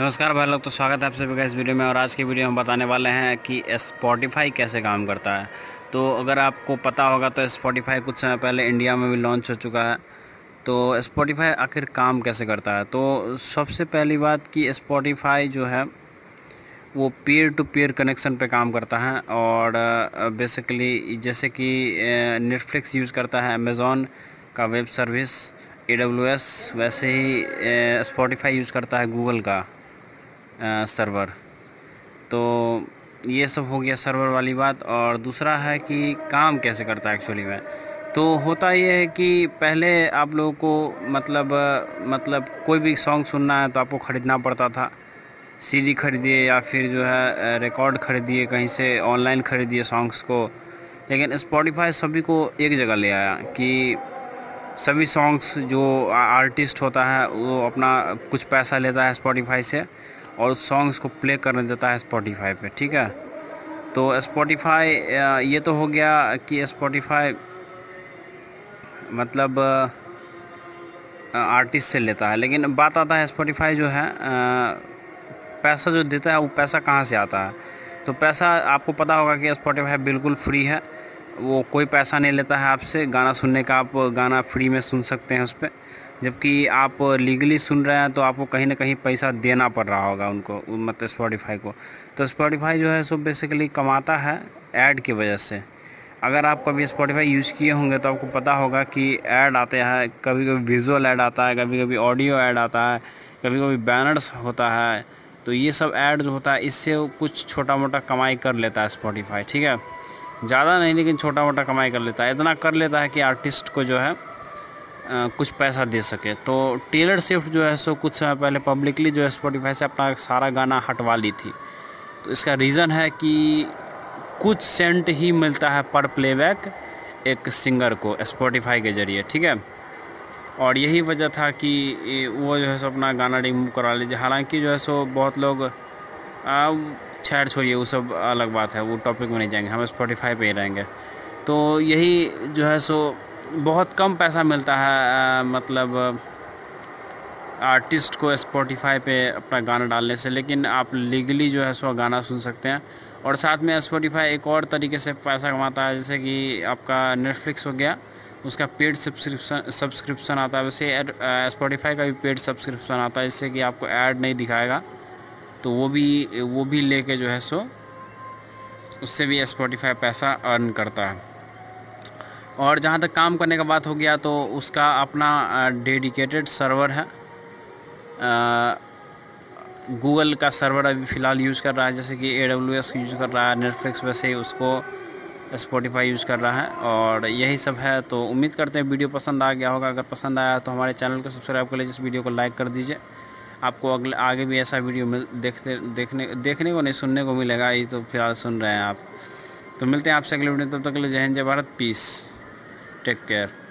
नमस्कार भाई लोग तो स्वागत है आप सभी का इस वीडियो में। और आज की वीडियो हम बताने वाले हैं कि स्पॉटिफाई कैसे काम करता है। तो अगर आपको पता होगा तो स्पॉटिफाई कुछ समय पहले इंडिया में भी लॉन्च हो चुका है। तो स्पॉटिफाई आखिर काम कैसे करता है? तो सबसे पहली बात कि स्पॉटिफाई जो है, वो पीयर टू पीयर कनेक्शन पे काम करता है। और बेसिकली जैसे कि नेटफ्लिक्स यूज़ करता है अमेज़ोन का वेब सर्विस ए वैसे ही स्पॉटिफाई यूज़ करता है गूगल का। सर्वर तो ये सब हो गया सर्वर वाली बात और दूसरा है कि काम कैसे करता है एक्चुअली में? तो होता ये है कि पहले आप लोगों को मतलब मतलब कोई भी सॉन्ग सुनना है तो आपको ख़रीदना पड़ता था। सीडी खरीदिए या फिर जो है रिकॉर्ड ख़रीदिए कहीं से ऑनलाइन ख़रीदिए सॉन्ग्स को। लेकिन स्पॉटिफाई सभी को एक जगह ले आया कि सभी सॉन्ग्स जो आर्टिस्ट होता है, वो अपना कुछ पैसा लेता है स्पॉटिफाई से। और उस सॉन्ग्स को प्ले करने देता है स्पॉटिफाई पे, ठीक है? तो स्पॉटिफाई ये तो हो गया कि स्पॉटिफाई मतलब आर्टिस्ट से लेता है। लेकिन बात आता है स्पॉटिफाई जो है पैसा जो देता है, वो पैसा कहाँ से आता है? तो पैसा, आपको पता होगा कि स्पॉटिफाई बिल्कुल फ्री है। वो कोई पैसा नहीं लेता है आपसे। गाना सुनने का आप गाना फ्री में सुन सकते हैं उस पर जबकि आप लीगली सुन रहे हैं तो आपको कहीं ना कहीं पैसा देना पड़ रहा होगा उनको मतलब स्पॉटिफाई को। तो स्पॉटिफाई जो है सो बेसिकली कमाता है ऐड की वजह से। अगर आप कभी स्पॉटिफाई यूज़ किए होंगे तो आपको पता होगा कि ऐड आते हैं कभी कभी विजुअल ऐड आता है कभी कभी ऑडियो ऐड आता है कभी कभी बैनर्स होता है। तो ये सब ऐड जो होता है, इससे कुछ छोटा मोटा कमाई कर लेता है स्पॉटिफाई ठीक है? ज़्यादा नहीं, लेकिन छोटा मोटा कमाई कर लेता है। इतना कर लेता है कि आर्टिस्ट को जो है कुछ पैसा दे सके। तो टेलर स्विफ्ट जो है, सो कुछ समय पहले पब्लिकली जो है स्पॉटिफाई से अपना सारा गाना हटवा ली थी। तो इसका रीज़न है कि कुछ सेंट ही मिलता है पर प्लेबैक एक सिंगर को स्पॉटिफाई के ज़रिए, ठीक है? और यही वजह था कि वो जो है, सो अपना गाना रिमूव करा लीजिए हालाँकि जो है, सो बहुत लोग छेड़ छोड़िए वो सब अलग बात है, वो टॉपिक में नहीं जाएँगे, हम स्पॉटिफाई पे ही रहेंगे। तो यही जो है, सो बहुत कम पैसा मिलता है आ, मतलब आर्टिस्ट को स्पॉटिफाई पे अपना गाना डालने से लेकिन आप लीगली जो है सो गाना सुन सकते हैं। और साथ में स्पॉटिफाई एक और तरीके से पैसा कमाता है जैसे कि आपका नेटफ्लिक्स हो गया उसका पेड सब्सक्रिप्शन सब्सक्रिप्शन आता है वैसे स्पॉटिफाई का भी पेड सब्सक्रिप्शन आता है जिससे कि आपको ऐड नहीं दिखाएगा। तो वो भी वो भी लेके जो है सो उससे भी स्पॉटिफाई पैसा अर्न करता है। और जहाँ तक काम करने का बात हो गया तो उसका अपना डेडिकेटेड सर्वर है। गूगल का सर्वर अभी फ़िलहाल यूज़ कर रहा है, जैसे कि ए डब्ल्यू एस यूज़ कर रहा है नेटफ्लिक्स वैसे ही उसको स्पॉटिफाई यूज़ कर रहा है और यही सब है। तो उम्मीद करते हैं वीडियो पसंद आ गया होगा। अगर पसंद आया तो हमारे चैनल को सब्सक्राइब कर लीजिए, इस वीडियो को लाइक कर दीजिए। आपको अगले, आगे भी ऐसा वीडियो मिल, देखते, देखने देखने को नहीं, सुनने को मिलेगा। ये तो फ़िलहाल सुन रहे हैं आप। तो मिलते हैं आपसे अगले वीडियो तब तक के लिए जय हिंद, जय भारत पीस Take care.